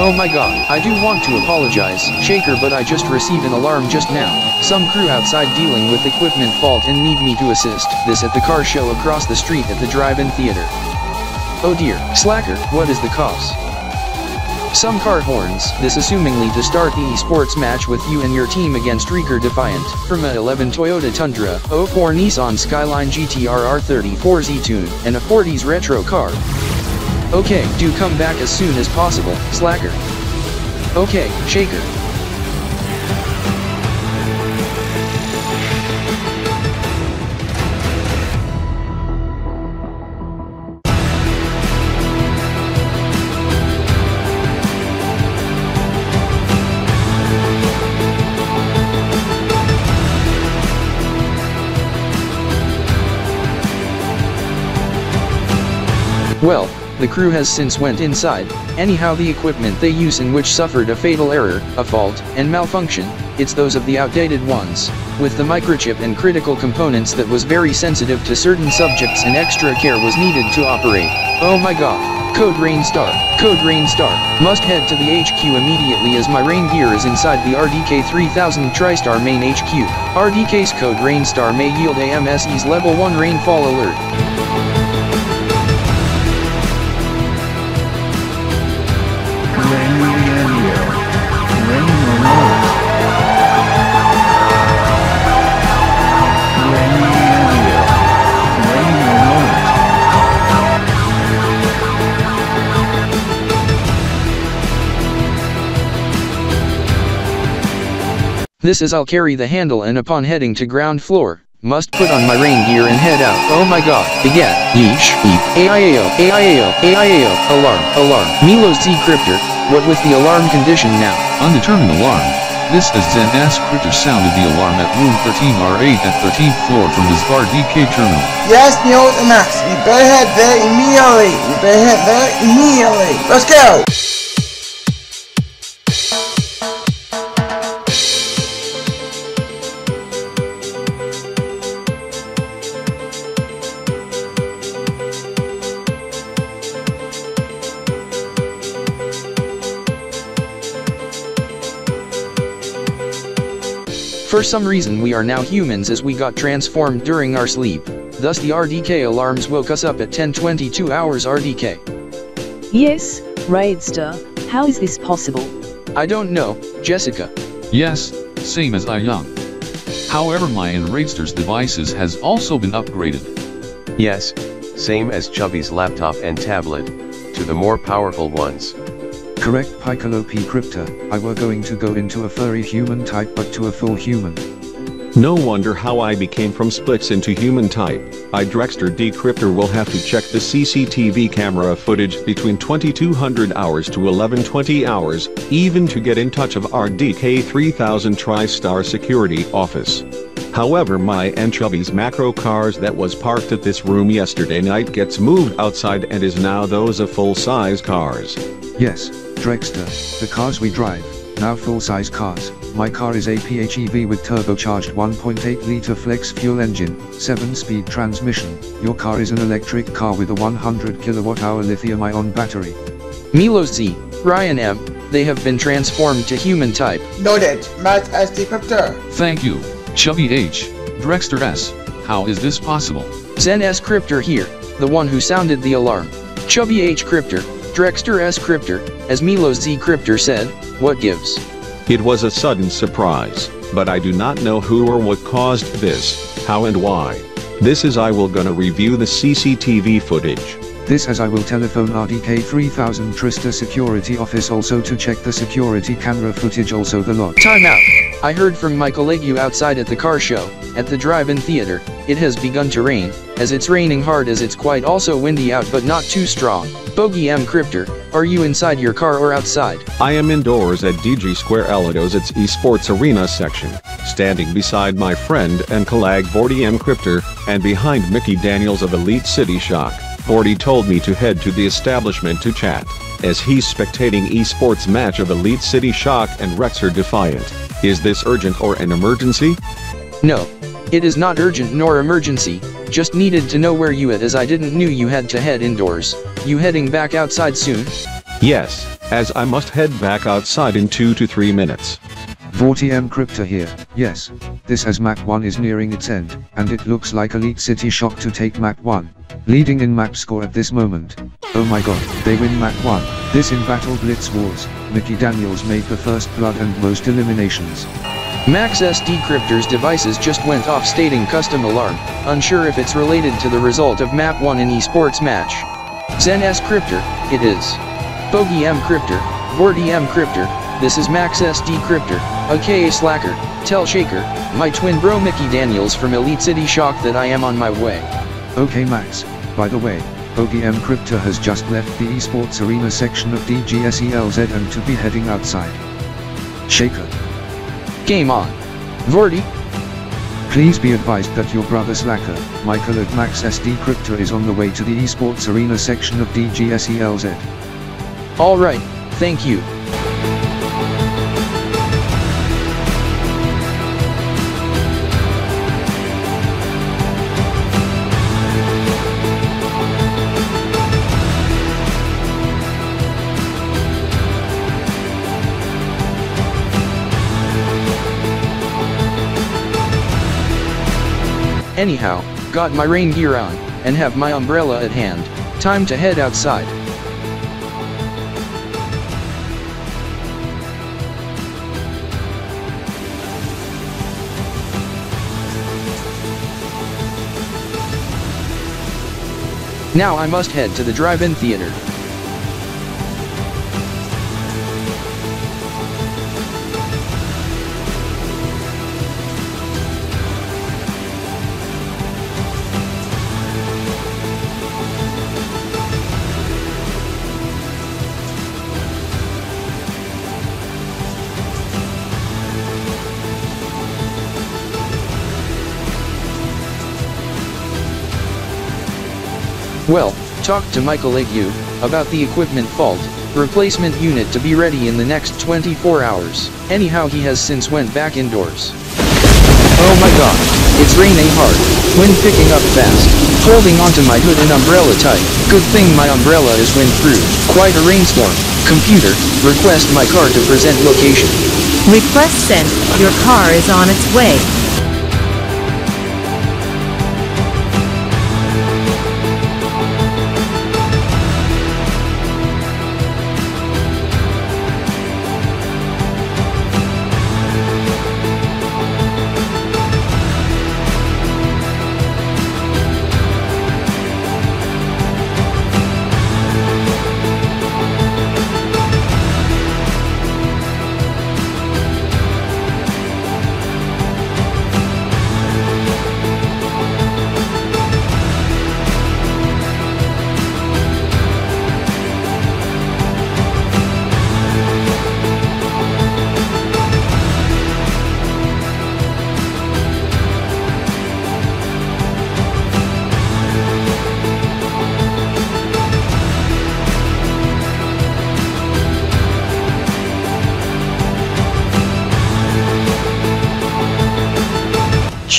Oh my god, I do want to apologize, Shaker but I just received an alarm just now. Some crew outside dealing with equipment fault and need me to assist. This at the car show across the street at the drive-in theater. Oh dear, Slacker, what is the cause? Some car horns, this assumingly to start the esports match with you and your team against Reeker Defiant, from a 11 Toyota Tundra, 04 Nissan Skyline GTR R34 Z-Tune, and a 40s retro car. Okay, do come back as soon as possible, Slacker. Okay, Shaker. Well, the crew has since went inside, anyhow the equipment they use in which suffered a fatal error, a fault, and malfunction, it's those of the outdated ones, with the microchip and critical components that was very sensitive to certain subjects and extra care was needed to operate. Oh my god. Code Rain Star, Code Rain Star, must head to the HQ immediately as my rain gear is inside the RDK 3000 TriStar main HQ. RDK's Code Rain Star may yield AMSE's level 1 rainfall alert. This is I'll carry the handle and upon heading to ground floor, must put on my rain gear and head out. Oh my god. Again. Yeesh. Eep. AIAO. AIAO. AIAO. Alarm. Alarm. Milo's decryptor. What with the alarm condition now? Undetermined alarm. This is Zen S. Critter sounded the alarm at room 13R8 at 13th floor from his RDK terminal. Yes, Neil and Max, we better head there immediately. We better head there immediately. Let's go. For some reason we are now humans as we got transformed during our sleep. Thus the RDK alarms woke us up at 1022 hours RDK. Yes, Raidster, how is this possible? I don't know, Jessica. Yes, same as I Young. However my and Raidster's devices has also been upgraded. Yes, same as Chubby's laptop and tablet, to the more powerful ones. Correct Piccolo P. Crypta, I were going to go into a furry human type but to a full human. No wonder how I became from splits into human type. I Drexter Decryptor will have to check the CCTV camera footage between 2200 hours to 1120 hours, even to get in touch of our DK3000 TriStar security office. However my anchovies macro cars that was parked at this room yesterday night gets moved outside and is now those of full-size cars. Yes, Drexter, the cars we drive, now full-size cars. My car is a PHEV with turbocharged 1.8 liter flex fuel engine, 7-speed transmission. Your car is an electric car with a 100 kilowatt hour lithium ion battery. Milo Z, Ryan M, they have been transformed to human type. Noted. Matt as decryptor. Thank you, Chubby H. Drexter S. How is this possible? Zen S Cryptor here, the one who sounded the alarm. Chubby H Cryptor, Drexter S Cryptor, as Milo's Z Cryptor said, what gives? It was a sudden surprise, but I do not know who or what caused this, how and why. This is I will gonna review the CCTV footage. This as I will telephone RDK 3000 TriStar security office also to check the security camera footage also the lot. Time out. I heard from Michael Ague outside at the car show, at the drive-in theater, it has begun to rain, as it's raining hard as it's quite also windy out but not too strong. Bogey M Cryptor, are you inside your car or outside? I am indoors at DG Square Elidos its esports arena section, standing beside my friend and colleague Vorty M Cryptor, and behind Mickey Daniels of Elite City Shock. Vorty told me to head to the establishment to chat, as he's spectating esports match of Elite City Shock and Rexer Defiant. Is this urgent or an emergency? No. It is not urgent nor emergency, just needed to know where you at as I didn't knew you had to head indoors. You heading back outside soon? Yes, as I must head back outside in 2 to 3 minutes. Vortium Crypta here, yes. This as Mach 1 is nearing its end, and it looks like Elite City Shock to take Mach 1. Leading in map score at this moment. Oh my god, they win Mach 1. This in Battle Blitz Wars, Mickey Daniels made the first blood and most eliminations. Max S Decryptor's devices just went off stating custom alarm, unsure if it's related to the result of map 1 in esports match. Zen S Cryptor, it is. Bogey M Cryptor, Vorty M Cryptor, this is Max S Decryptor, aka Slacker, tell Shaker, my twin bro Mickey Daniels from Elite City Shock that I am on my way. Okay Max, by the way, Bogey M Crypta has just left the esports arena section of DGSELZ and to be heading outside. Shaker. Game on. Vorty, Please be advised that your brother Slacker, Michael at Max SD Crypto is on the way to the esports arena section of DGSELZ. alright, thank you. Anyhow, got my rain gear on, and have my umbrella at hand, time to head outside. Now I must head to the drive-in theater. Well, talk to Michael Ague about the equipment fault, replacement unit to be ready in the next 24 hours. Anyhow he has since went back indoors. Oh my god, it's raining hard, wind picking up fast, holding onto my hood and umbrella tight. Good thing my umbrella is wind-proof. Quite a rainstorm. Computer, request my car to present location. Request sent. Your car is on its way.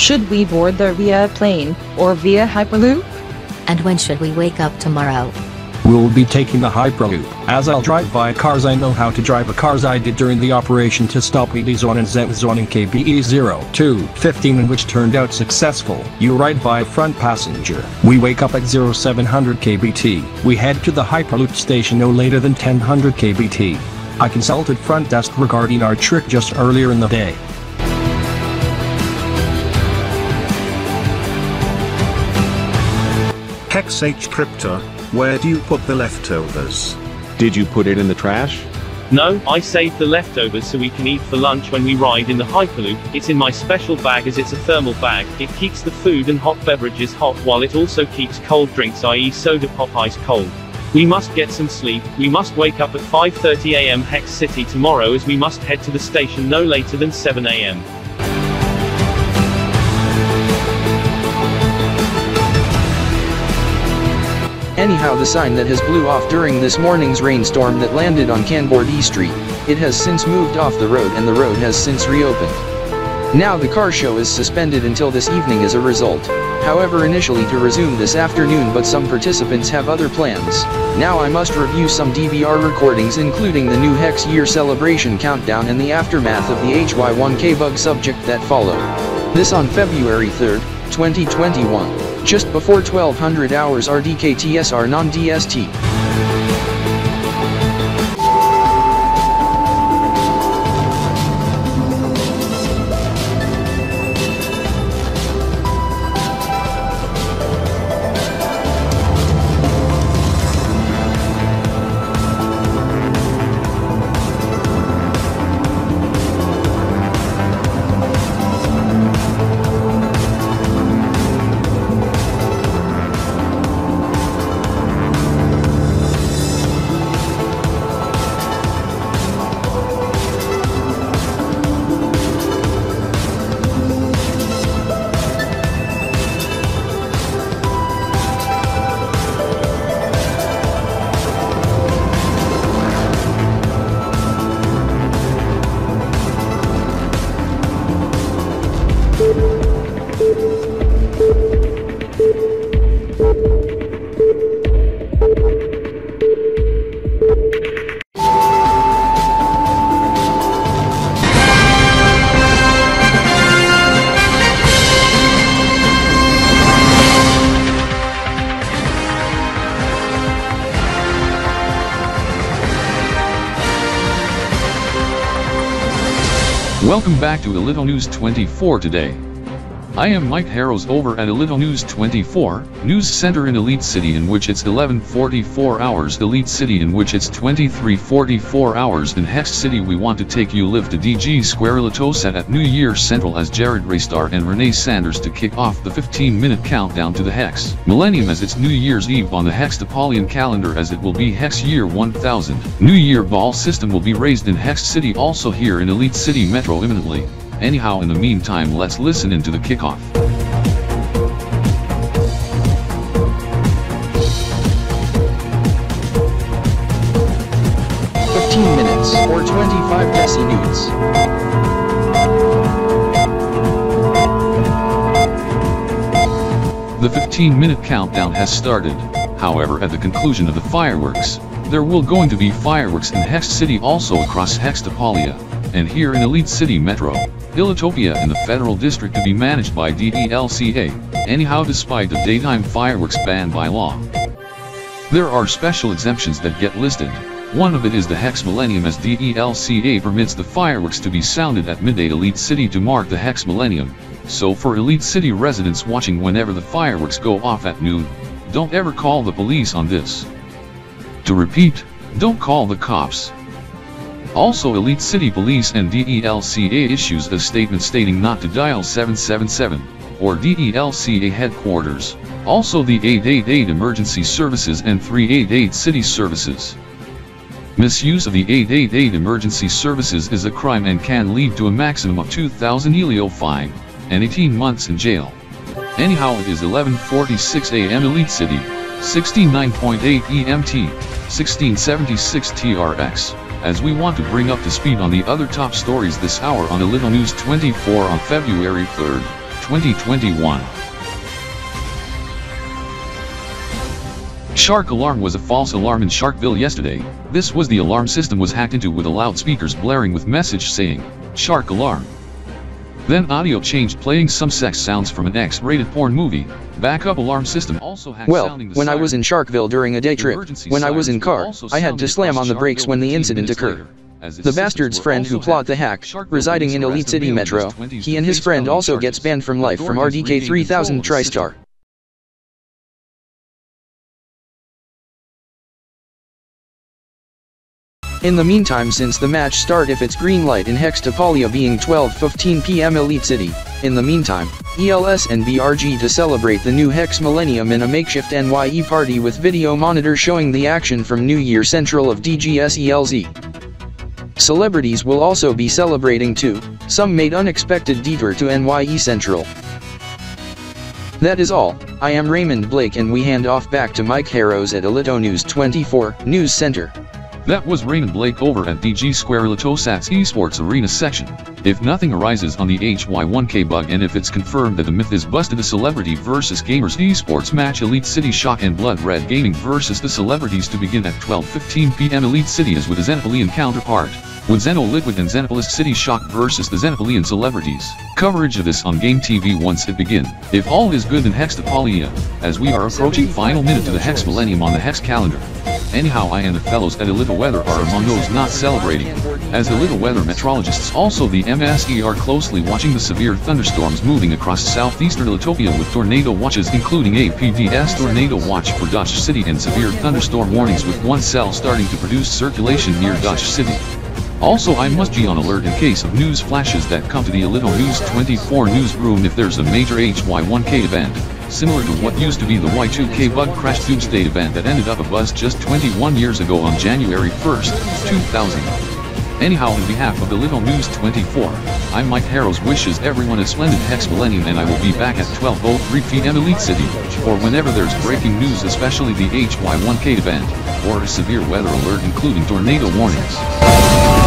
Should we board the via plane or via Hyperloop? And when should we wake up tomorrow? We'll be taking the Hyperloop, as I'll drive by cars I know how to drive a cars I did during the operation to stop ED-Zone and Z-Zone in KBE 0215 and which turned out successful. You ride by front passenger. We wake up at 0700 KBT. We head to the Hyperloop station no later than 1000 KBT. I consulted front desk regarding our trip just earlier in the day. Hex H Crypta, where do you put the leftovers? Did you put it in the trash? No, I saved the leftovers so we can eat for lunch when we ride in the Hyperloop. It's in my special bag as it's a thermal bag. It keeps the food and hot beverages hot while it also keeps cold drinks i.e. soda pop ice cold. We must get some sleep. We must wake up at 5:30 a.m. Hex City tomorrow as we must head to the station no later than 7 a.m. Anyhow the sign that has blew off during this morning's rainstorm that landed on Canboard E Street, It has since moved off the road and the road has since reopened. Now the car show is suspended until this evening as a result. However initially to resume this afternoon but some participants have other plans. Now I must review some DVR recordings including the new Hex Year Celebration Countdown and the aftermath of the HY1K bug subject that followed. This on February 3rd, 2021, just before 1200 hours RDKTSR non-DST. Welcome back to the Little News 24 today. I am Mike Harrows over at Elito News 24, news center in Elite City in which it's 1144 hours Elite City in which it's 2344 hours in Hex City we want to take you live to DG Square Elito set at New Year Central as Jared Raystar and Renee Sanders to kick off the 15 minute countdown to the Hex Millennium as it's New Year's Eve on the Hextapolian calendar as it will be Hex Year 1000. New Year ball system will be raised in Hex City also here in Elite City Metro imminently. Anyhow in the meantime let's listen into the kickoff. Fifteen minutes or 25 deci nudes. The 15 minute countdown has started, however at the conclusion of the fireworks, there will going to be fireworks in Hex City also across Hextapolia, and here in Elite City Metro, Elitopia in the Federal District to be managed by DELCA, anyhow despite the daytime fireworks ban by law. There are special exemptions that get listed, one of it is the Hex Millennium as DELCA permits the fireworks to be sounded at midday Elite City to mark the Hex Millennium, so for Elite City residents watching whenever the fireworks go off at noon, don't ever call the police on this. To repeat, don't call the cops. Also Elite City Police and DELCA issues a statement stating not to dial 777, or DELCA headquarters, also the 888 emergency services and 388 city services. Misuse of the 888 emergency services is a crime and can lead to a maximum of 2,000 Elio fine, and 18 months in jail. Anyhow it is 11.46 am Elite City, 69.8 EMT, 1676 TRX, as we want to bring up to speed on the other top stories this hour on Elito News 24 on February 3rd, 2021. Shark alarm was a false alarm in Sharkville yesterday. This was the alarm system was hacked into with the loudspeakers blaring with message saying, Shark alarm. Then audio changed playing some sex sounds from an X-rated porn movie. Backup alarm system also hacked Well, when I was in. Sharkville during a day trip, when I was in car, I had to slam on the brakes when the incident occurred. The bastard's friend who plot the hack, residing in Elite City Metro, he and his friend also gets banned from life from RDK 3000 control of. TriStar. In the meantime since the match start if it's green light in Hextapolia being 12.15 pm Elite City, in the meantime, ELS and BRG to celebrate the new Hex Millennium in a makeshift NYE party with video monitor showing the action from New Year Central of DGSELZ. Celebrities will also be celebrating too, some made unexpected detour to NYE Central. That is all, I am Raymond Blake and we hand off back to Mike Harrows at Elito News 24, News Center. That was Raymond Blake over at DG Square Litosat's Esports Arena section. If nothing arises on the HY1K bug and if it's confirmed that the myth is busted the Celebrity vs Gamers Esports match Elite City Shock and Blood Red Gaming versus the Celebrities to begin at 12.15 pm Elite City is with a Xenopolian counterpart with Xeno Liquid and Xenopolis City Shock versus the Xenopolian celebrities. Coverage of this on Game TV once it begin. If all is good in Hextapolia, as we are approaching final minute to the Hex Millennium on the Hex calendar. Anyhow I and the fellows at A Little Weather are among those not celebrating. As Little Weather meteorologists also the MSE are closely watching the severe thunderstorms moving across southeastern Litopia with tornado watches including APDS tornado watch for Dutch City and severe thunderstorm warnings with one cell starting to produce circulation near Dutch City. Also I must be on alert in case of news flashes that come to the Little News 24 newsroom if there's a major HY1K event, similar to what used to be the Y2K bug crash doomsday event that ended up a bust just 21 years ago on January 1st, 2000. Anyhow on behalf of the Little News 24, I'm Mike Harrows wishes everyone a splendid Hex Millennium and I will be back at 12.03 p.m. Elite City, or whenever there's breaking news especially the HY1K event, or a severe weather alert including tornado warnings.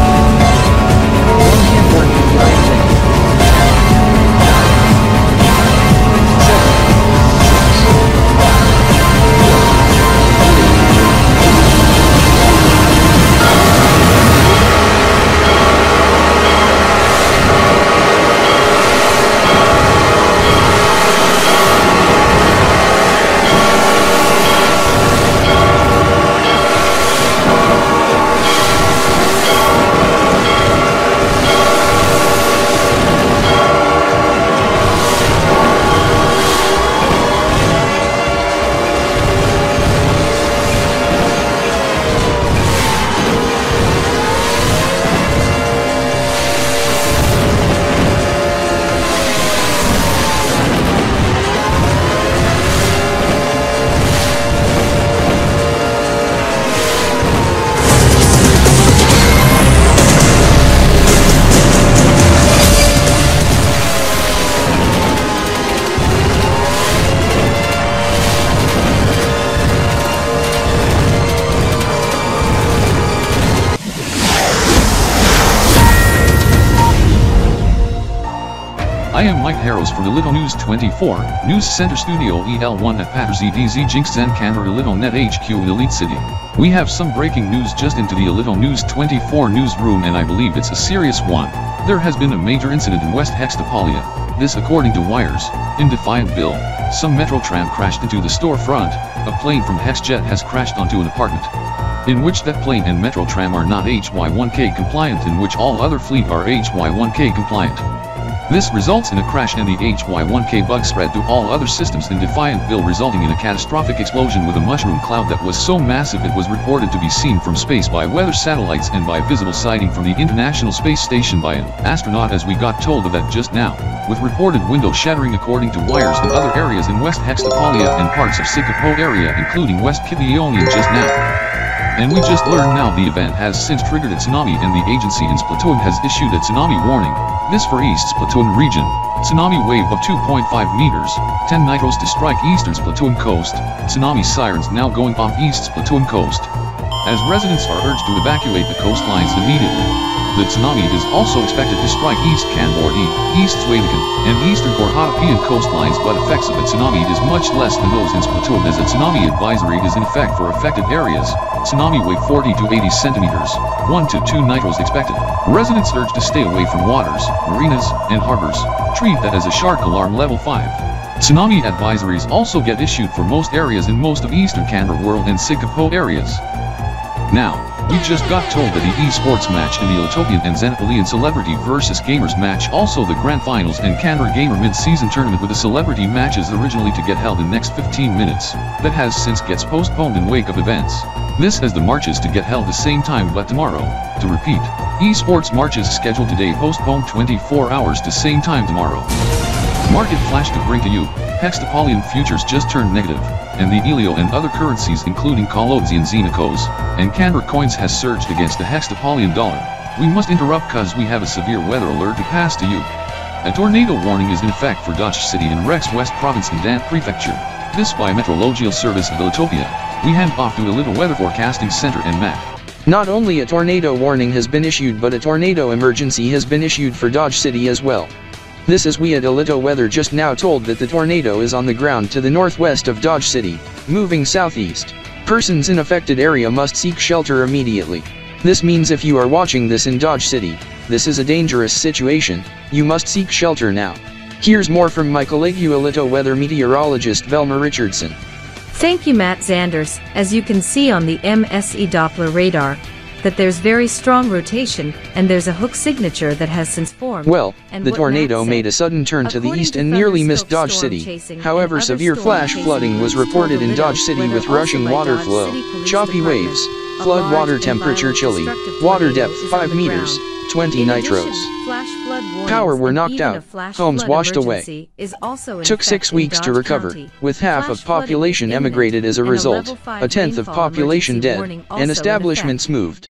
The Little News 24, News Center Studio EL1 at Patterson DZ Jinx Zen Canberra Little Net HQ Elite City. We have some breaking news just into the Little News 24 newsroom and I believe it's a serious one. There has been a major incident in West Hextapolia. This according to wires. In Defiantville, some metro tram crashed into the storefront. A plane from HexJet has crashed onto an apartment. In which that plane and metro tram are not HY1K compliant in which all other fleet are HY1K compliant. This results in a crash and the HY1K bug spread to all other systems in Defiantville resulting in a catastrophic explosion with a mushroom cloud that was so massive it was reported to be seen from space by weather satellites and by visible sighting from the International Space Station by an astronaut as we got told of that just now, with reported window shattering according to wires in other areas in West Hextapolia and parts of Sikapo area including West Kivionian just now. And we just learned now the event has since triggered a tsunami and the agency in Splatoon has issued a tsunami warning. This for East Splatoon region. Tsunami wave of 2.5 meters, 10 nitros to strike eastern Splatoon coast. Tsunami sirens now going off East Splatoon coast. As residents are urged to evacuate the coastlines immediately. The tsunami is also expected to strike East Kanbordi, East Swabican, and Eastern Korhatapian coastlines but effects of the tsunami is much less than those in Splatoon as a tsunami advisory is in effect for affected areas. Tsunami wave 40 to 80 centimeters, 1 to 2 nitros expected. Residents urged to stay away from waters, marinas, and harbors. Treat that as a shark alarm level 5. Tsunami advisories also get issued for most areas in most of Eastern Canberra World and Sikapo areas. Now, we just got told that the esports match in the Utopian and Xenopolian Celebrity vs Gamers match also the Grand Finals and Canberra Gamer mid-season tournament with the celebrity matches originally to get held in next 15 minutes, that has since gets postponed in wake of events. This has the marches to get held the same time but tomorrow, to repeat, esports marches scheduled today postponed 24 hours to same time tomorrow. Market flash to bring to you, Hextapolian futures just turned negative, and the Elio and other currencies including Colodzian Xenacos, and Canberra coins has surged against the Hextapolian dollar. We must interrupt cause we have a severe weather alert to pass to you. A tornado warning is in effect for Dutch City and Rex West Province and Dant Prefecture. This by Meteorological Service of Elitopia. We hand off to a little weather forecasting center and map. Not only a tornado warning has been issued but a tornado emergency has been issued for Dodge City as well. This is we at Alito Weather just now told that the tornado is on the ground to the northwest of Dodge City, moving southeast. Persons in affected area must seek shelter immediately. This means if you are watching this in Dodge City, this is a dangerous situation, you must seek shelter now. Here's more from my colleague Alito weather meteorologist Velma Richardson. Thank you Matt Zanders, as you can see on the MSE Doppler radar, that there's very strong rotation, and there's a hook signature that has since formed. Well, and the tornado said, made a sudden turn to the east and nearly missed Dodge City. However, severe flash flooding was reported in Dodge City with rushing water Dodge flow, choppy Department. waves, flood water temperature chilly, water depth 5 meters, 20 In nitros. addition, flash flood warnings Power were knocked out, homes washed away. is also Took six weeks to recover, County. with half Flash of population emigrated as a result, a tenth of population dead, and establishments moved.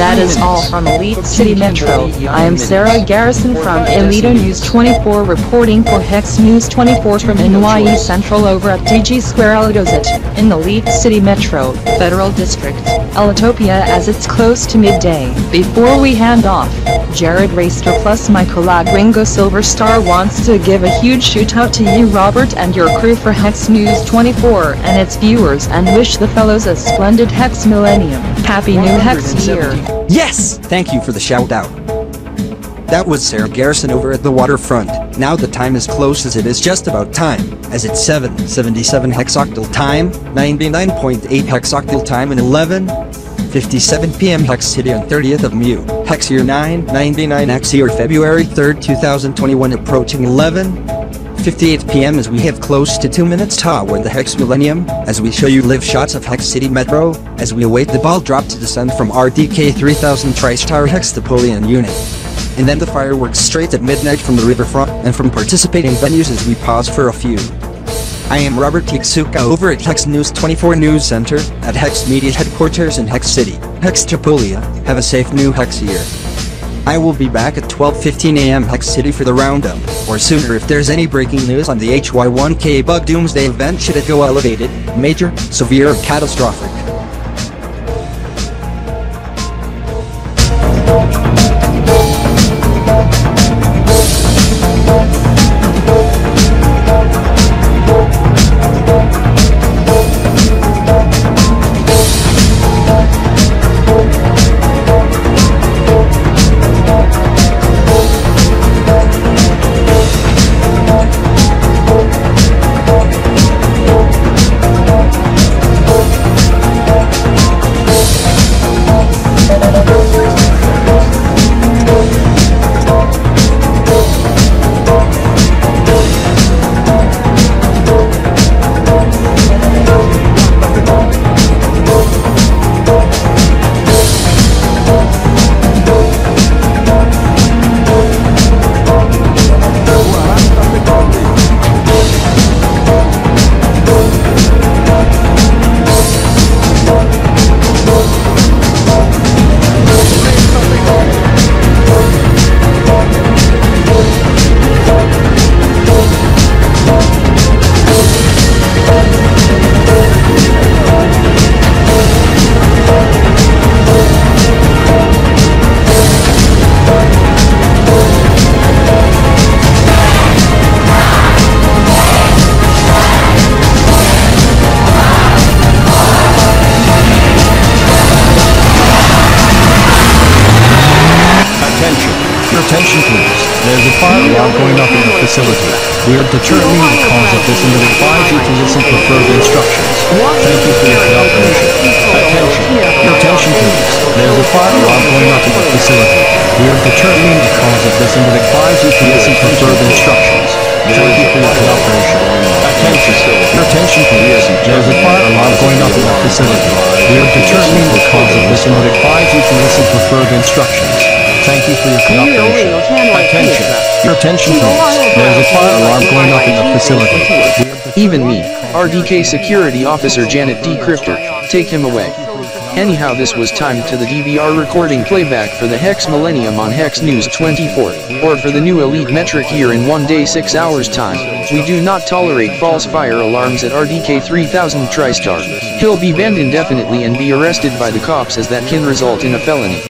That is all from Elite City Metro. I am Sarah Garrison from Elite News 24 reporting for Hex News 24 from NYE Central over at DG Square Elitozit, in the Elite City Metro, Federal District, Elitopia as it's close to midday. Before we hand off, Jared Raystar plus my colleague Ringo Silverstar wants to give a huge shout out to you Robert and your crew for Hex News 24 and its viewers and wish the fellows a splendid Hex Millennium. Happy New Hex Year. Yes! Thank you for the shout out. That was Sarah Garrison over at the waterfront. Now the time is close as it is just about time, as it's 777 hexoctal time, 99.8 hexoctal time and 11.57 p.m. Hex City on 30th of Mu. Hex year 999 Hex year February 3rd 2021 approaching 11.58 p.m. as we have close to 2 minutes toward the Hex Millennium, as we show you live shots of Hex City Metro, as we await the ball drop to descend from RDK 3000 TriStar Hex Napoleon unit. And then the fireworks straight at midnight from the riverfront and from participating venues as we pause for a few. I am Robert Tiksuka over at Hex News 24 News Center, at Hex Media Headquarters in Hex City, Hextapolia. Have a safe new Hex year. I will be back at 12.15 am Hex City for the roundup, or sooner if there's any breaking news on the HY1K bug doomsday event should it go elevated, major, severe or catastrophic. Attention. Your attention please. There's a fire alarm going off in the facility. We are determining the cause of this and would advise you to listen for further instructions. Thank you for your cooperation. Attention. Your attention please. There's a fire alarm going off in the facility. Even me, RDK security officer Janet D. Crifter, take him away. Anyhow this was timed to the DVR recording playback for the Hex Millennium on Hex News 24, or for the new Elite metric year in one day 6 hours time. We do not tolerate false fire alarms at RDK 3000 TriStar. He'll be banned indefinitely and be arrested by the cops as that can result in a felony.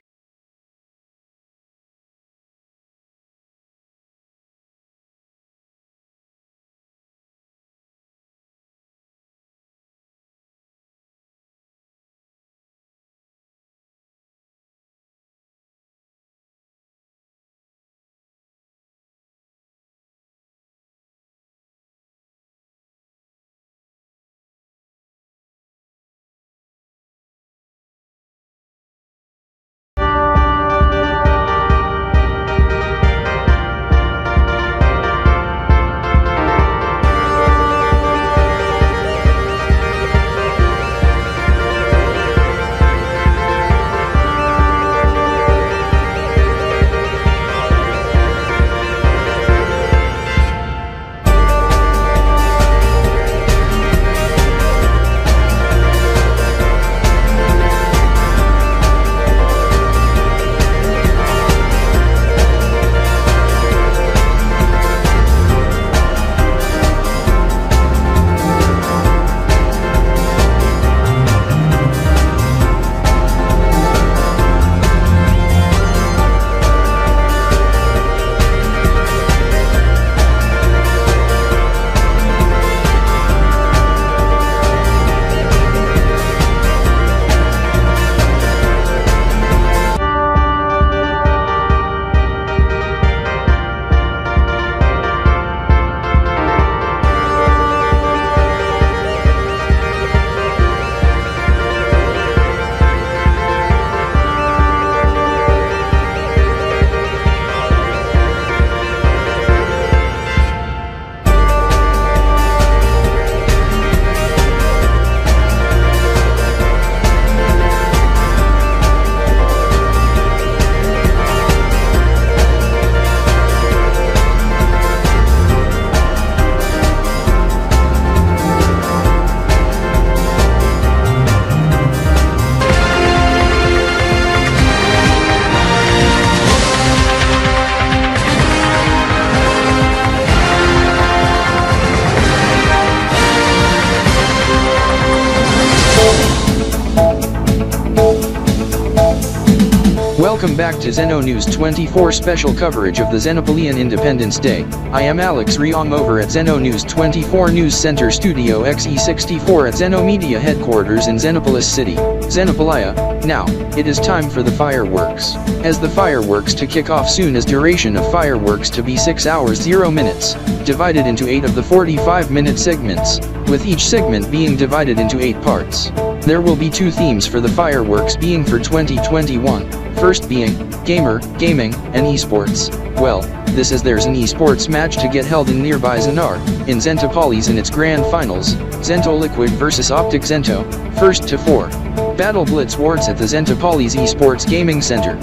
To Zeno News 24 special coverage of the Xenopolian Independence Day. I am Alex Riong over at Zeno News 24 News Center Studio XE64 at Zeno Media Headquarters in Xenopolis City, Xenopolia. Now, it is time for the fireworks. As the fireworks to kick off soon as duration of fireworks to be 6 hours 0 minutes, divided into 8 of the 45 minute segments, with each segment being divided into 8 parts. There will be two themes for the fireworks being for 2021, first being, gamer, gaming, and esports. Well, this is there's an esports match to get held in nearby Zenar, in Zentopolis in its grand finals, Zento Liquid vs Optic Zento, first to 4. Battle Blitz Wars at the Zentopolis Esports Gaming Center.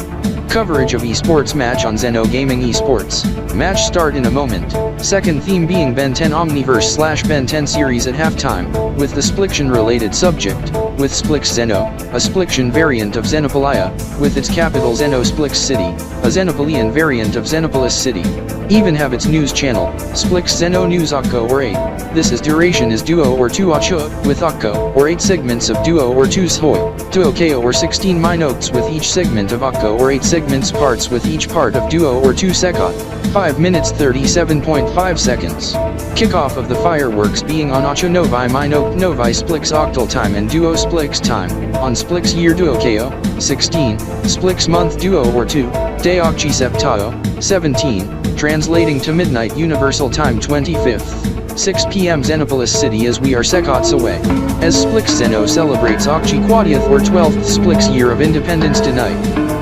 Coverage of esports match on Zeno Gaming Esports. Match start in a moment. Second theme being Ben 10 Omniverse slash Ben 10 series at halftime, with the Spliction related subject, with Splix Zeno, a Splixian variant of Xenopolia, with its capital Zeno Splix City, a Xenopolian variant of Xenopolis City. Even have its news channel, Splix Zeno News Akko or 8. This is duration is duo or 2 acho, with Akko, or 8 segments of duo or 2 shoi, duo ko or 16 minutes with each segment of Akko or 8 segments parts with each part of duo or 2 second. 5 minutes 37.5 seconds. Kickoff of the fireworks being on Ocho Novi Minot Novi Splix Octal time and Duo Splix time, on Splix year Duo KO, 16, Splix month Duo or 2, Day Occhi Septao, 17, translating to midnight Universal Time 25th. 6 p.m. Xenopolis City as we are seconds away. As Splix Zeno celebrates Occhi Quadiath or 12th Splix year of independence tonight.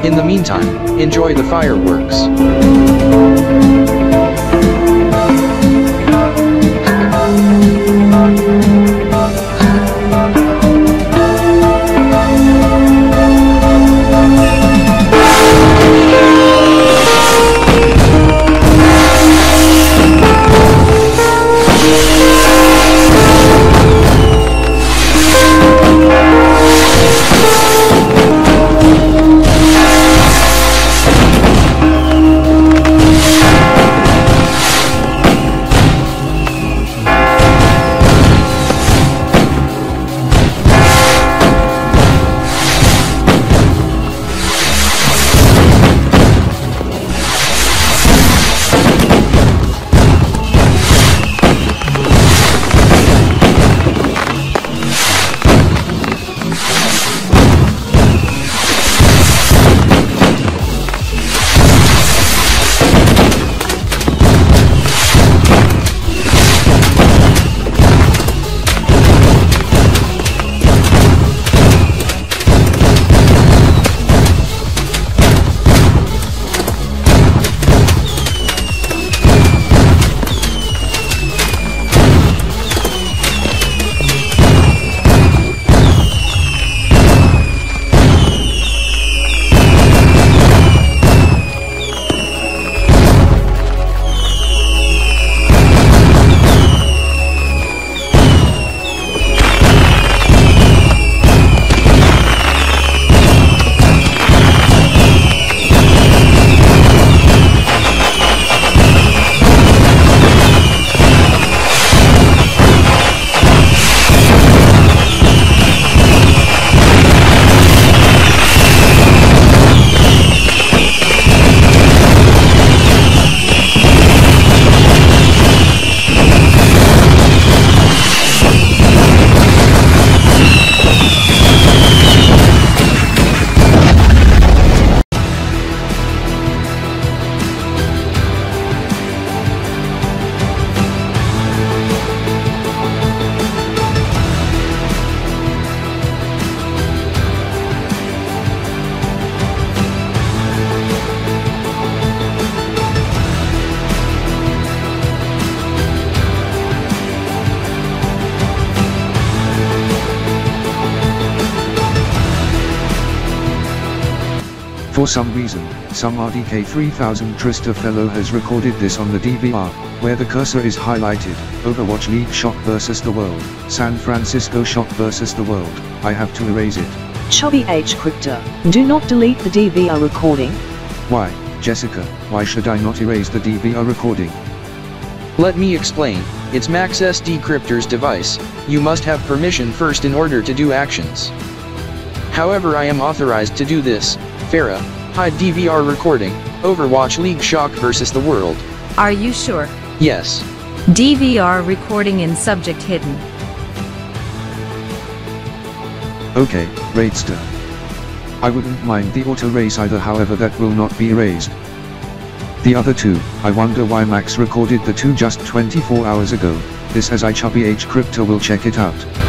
In the meantime, enjoy the fireworks. For some reason, some RDK 3000 TriStar fellow has recorded this on the DVR, where the cursor is highlighted, Overwatch League Shock vs the World, San Francisco Shock vs the World, I have to erase it. Chubby H Crypto, do not delete the DVR recording. Why, Jessica, why should I not erase the DVR recording? Let me explain, it's Max SD Cryptor's device, you must have permission first in order to do actions. However I am authorized to do this, Farah, hide DVR recording, Overwatch League Shock vs the World. Are you sure? Yes. DVR recording in subject hidden. Okay, Raidster. I wouldn't mind the auto race either however that will not be erased. The other two, I wonder why Max recorded the two just 24 hours ago, this as I Chubby H Crypto will check it out.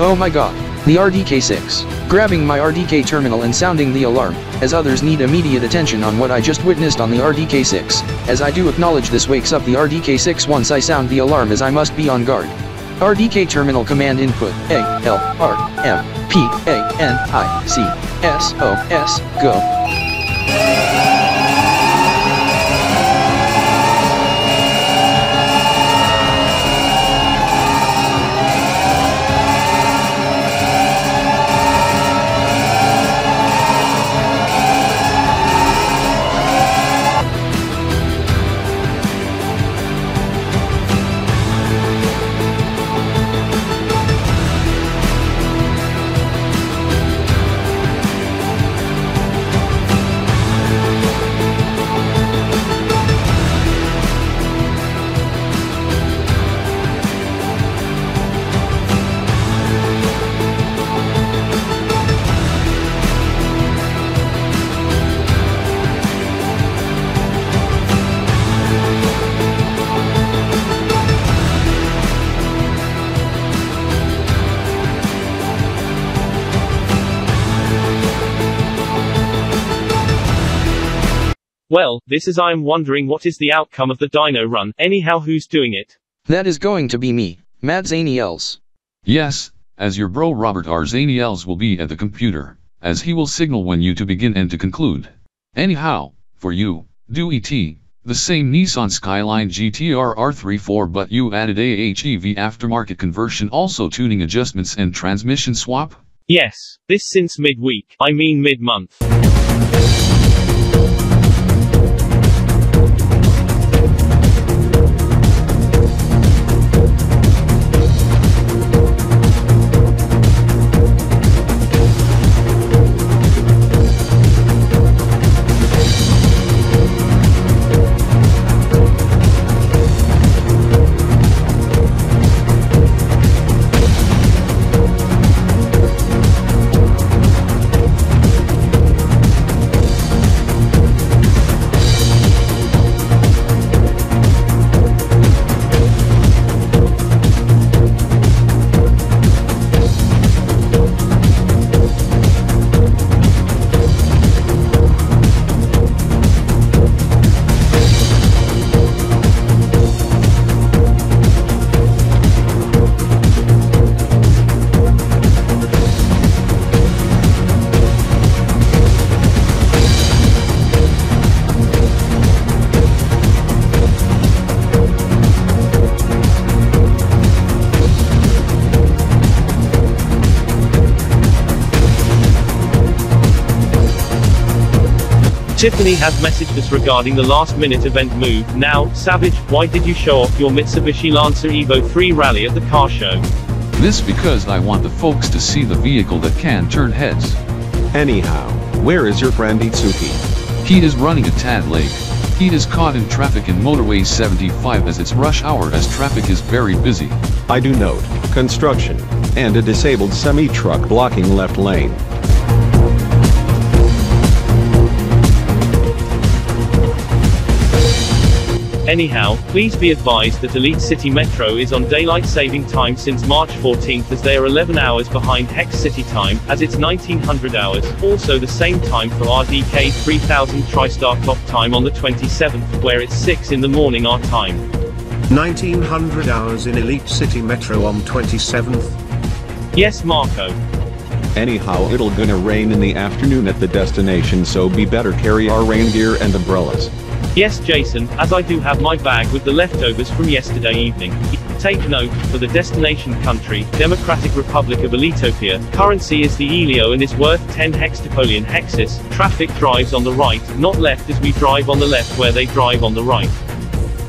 Oh my god. The RDK-6. Grabbing my RDK terminal and sounding the alarm, as others need immediate attention on what I just witnessed on the RDK-6. As I do acknowledge this wakes up the RDK-6 once I sound the alarm as I must be on guard. RDK terminal command input A L R M P A N I C S O S go. Well, this is I am wondering what is the outcome of the Dino run, anyhow who's doing it? That is going to be me, Matt Zaniels. Yes, as your bro Robert R. Zaniels will be at the computer, as he will signal when you to begin and to conclude. Anyhow, for you, do ET, the same Nissan Skyline GTR R34 but you added AHEV aftermarket conversion also tuning adjustments and transmission swap? Yes, this since midweek, I mean mid-month. Tiffany has messaged us regarding the last minute event move. Now, Savage, why did you show off your Mitsubishi Lancer Evo 3 rally at the car show? This because I want the folks to see the vehicle that can turn heads. Anyhow, where is your friend Itsuki? He is running a tad late. He is caught in traffic in motorway 75 as it's rush hour as traffic is very busy. I do note, construction, and a disabled semi-truck blocking left lane. Anyhow, please be advised that Elite City Metro is on daylight saving time since March 14th as they are 11 hours behind Hex City time, as it's 1900 hours, also the same time for RDK 3000 TriStar clock time on the 27th, where it's 6 in the morning our time. 1900 hours in Elite City Metro on 27th. Yes Marco. Anyhow it'll gonna rain in the afternoon at the destination so be better carry our rain gear and umbrellas. Yes Jason, as I do have my bag with the leftovers from yesterday evening. Take note, for the destination country, Democratic Republic of Elitopia, currency is the Elio and is worth 10 hextapolian hexes, traffic drives on the right, not left as we drive on the left where they drive on the right.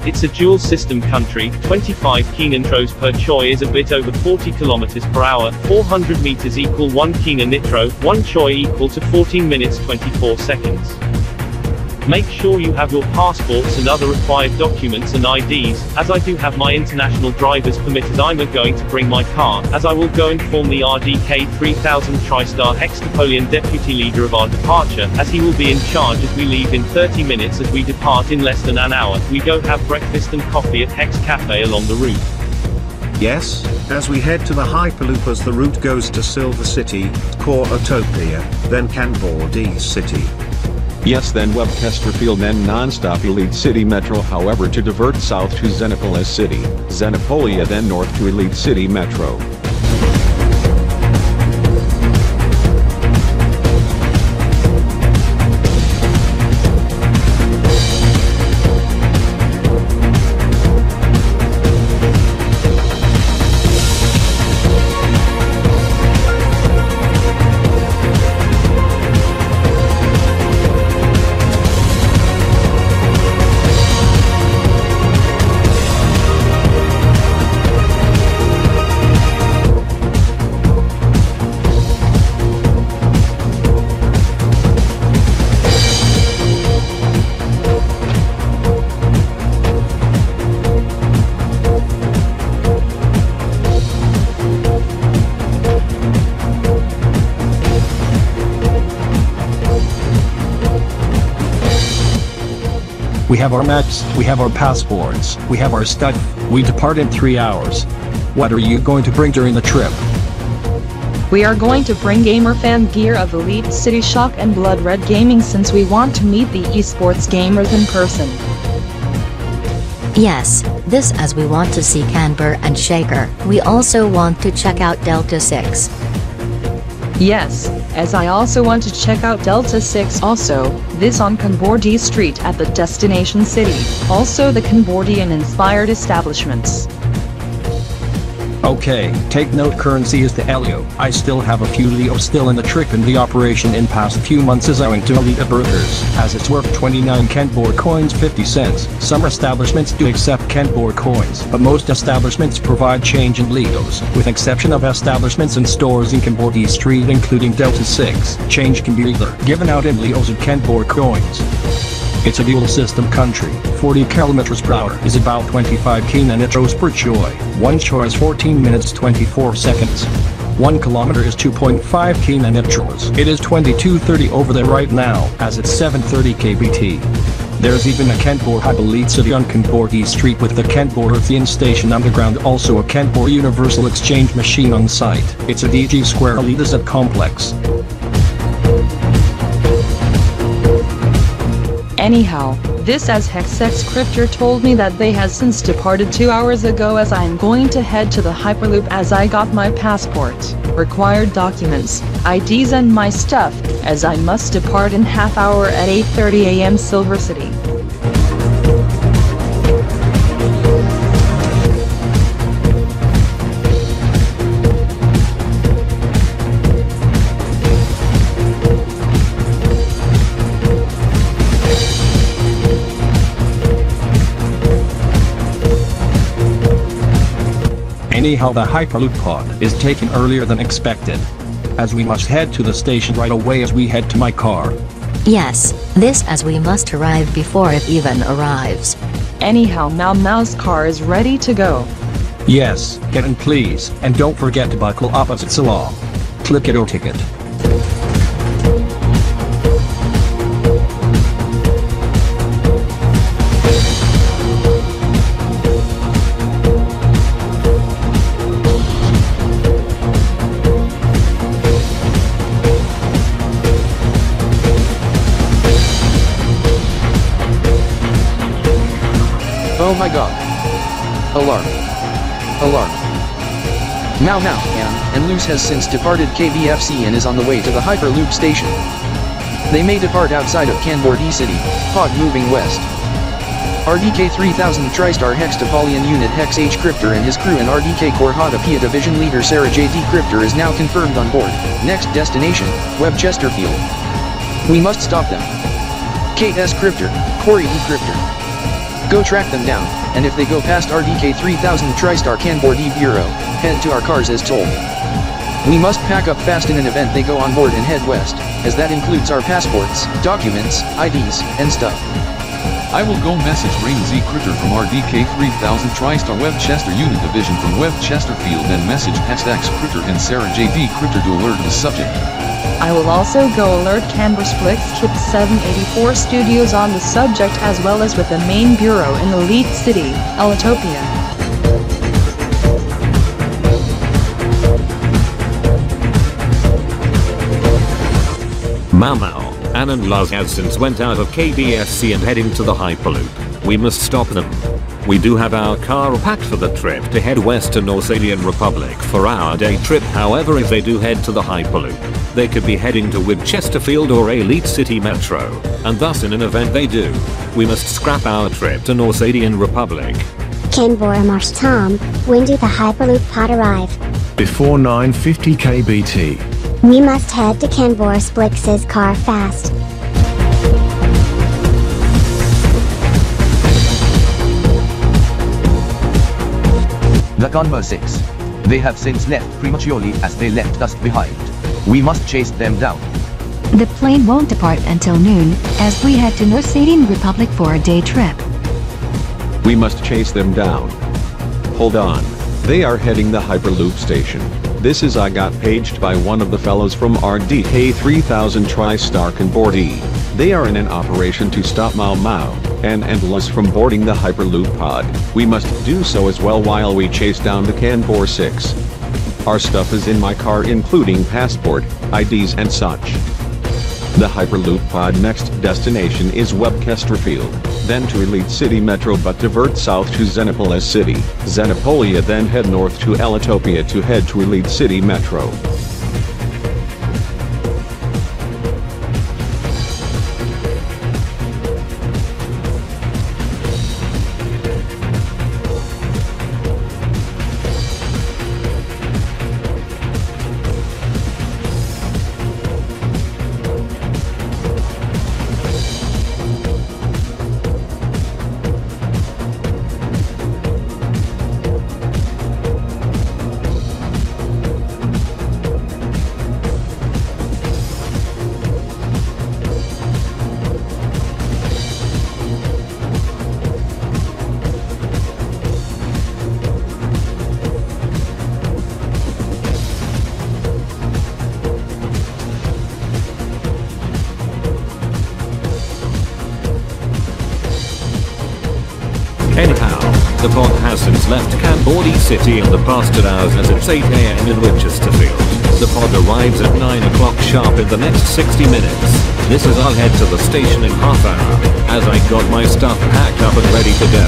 It's a dual system country, 25 kina nitros per choi is a bit over 40 kilometers per hour, 400 meters equal 1 kina nitro, 1 choi equal to 14 minutes 24 seconds. Make sure you have your passports and other required documents and IDs, as I do have my international driver's permit as I'm going to bring my car, as I will go inform the RDK 3000 TriStar Hextapolian deputy leader of our departure, as he will be in charge as we leave in 30 minutes as we depart in less than an hour, we go have breakfast and coffee at Hex Cafe along the route. Yes, as we head to the Hyperloop as the route goes to Silver City, Core Utopia, then Cambordi City. Yes then Web Chesterfield then non-stop Elite City Metro however to divert south to Xenopolis City, Xenopolia then north to Elite City Metro. Have our maps, we have our passports, we have our stuff, we depart in three hours. What are you going to bring during the trip? We are going to bring gamer fan gear of Elite City Shock and Blood Red Gaming since we want to meet the esports gamers in person. Yes, this as we want to see Canber and Shaker. We also want to check out Delta 6. Yes, as I also want to check out Delta 6 also, this on Cambordi Street at the destination city, also the Cambordian inspired establishments. Okay, take note currency is the Elio. I still have a few Leo still in the trip in the operation in past few months as owing to Alita Burgers, as it's worth 29 Kentbor coins 50 cents. Some establishments do accept Kentbor coins, but most establishments provide change in Leos, with exception of establishments and stores in Cambordi Street including Delta 6. Change can be either given out in Leos or Kentbor coins. It's a dual system country. 40 kilometers per hour is about 25 kina nitros per choi. 1 choi is 14 minutes 24 seconds. 1 kilometer is 2.5 kina nitros. It is 22.30 over there right now, as it's 7.30 kbt. There's even a Kentbor Hub Elite City on Kentborgi Street with the Kentbor Earthian Station underground also a Kentbor Universal Exchange machine on site. It's a DG Square Elitizet complex. Anyhow, this as Hexex Cryptor told me that they has since departed two hours ago as I am going to head to the Hyperloop as I got my passport, required documents, IDs and my stuff, as I must depart in half hour at 8.30 am Silver City. Anyhow the Hyperloop pod is taken earlier than expected. As we must head to the station right away as we head to my car. Yes, this as we must arrive before it even arrives. Anyhow Mau Mau's car is ready to go. Yes, get in please, and don't forget to buckle up as it's a law. Click it or ticket. Mau Mau and, and Luce has since departed KBFC and is on the way to the Hyperloop station. They may depart outside of Cambordi City, Pod moving west. RDK 3000 TriStar Hextapolian Unit Hex H Cryptor and his crew and RDK Korhata Pia Division Leader Sarah J. D. Cryptor is now confirmed on board. Next destination, Web Chesterfield. We must stop them. KS Cryptor, Corey E. Cryptor. Go track them down, and if they go past RDK 3000 TriStar Canboard E Bureau, head to our cars as told. We must pack up fast in an event they go on board and head west, as that includes our passports, documents, IDs, and stuff. I will go message Rain Z Cryptor from RDK 3000 TriStar Webchester Unit Division from Webchester Field and message Hexdax Cryptor and Sarah JD Cryptor to alert the subject. I will also go alert Canberra Splix Kip 784 studios on the subject as well as with the main bureau in the lead city, Elitopia. Mau Mau, Ann and Luz have since went out of KBFC and heading to the Hyperloop. We must stop them. We do have our car packed for the trip to head west to Norsalian Republic for our day trip however if they do head to the Hyperloop, they could be heading to Winchesterfield or Elite City Metro, and thus in an event they do, we must scrap our trip to Norsalian Republic. Canberra Marsh Tom, when do the Hyperloop pod arrive? Before 950 kbt. We must head to Canberra Splix's car fast. The Conver 6. They have since left prematurely as they left us behind. We must chase them down. The plane won't depart until noon, as we head to Norsalian Republic for a day trip. We must chase them down. Hold on. They are heading the Hyperloop station. This is I got paged by one of the fellows from RDK 3000 TriStar Canboard E. They are in an operation to stop Mau Mau and Endless from boarding the Hyperloop pod. We must do so as well while we chase down the Canbor 6. Our stuff is in my car including passport, IDs and such. The Hyperloop pod next destination is Webcaster Field. then to Elite City Metro but divert south to Xenopolis City. Xenopolia then head north to Elitopia to head to Elite City Metro. City in the two hours as it's 8am in Winchesterfield. The pod arrives at 9 o'clock sharp in the next 60 minutes. This is I'll head to the station in half hour, as I got my stuff packed up and ready to go.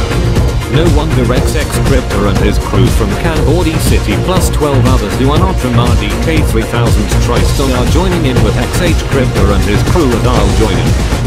No wonder XX Cryptor and his crew from Cambordi City plus 12 others who are not from RDK 3000's TriStar are joining in with XH Cryptor and his crew and I'll join in.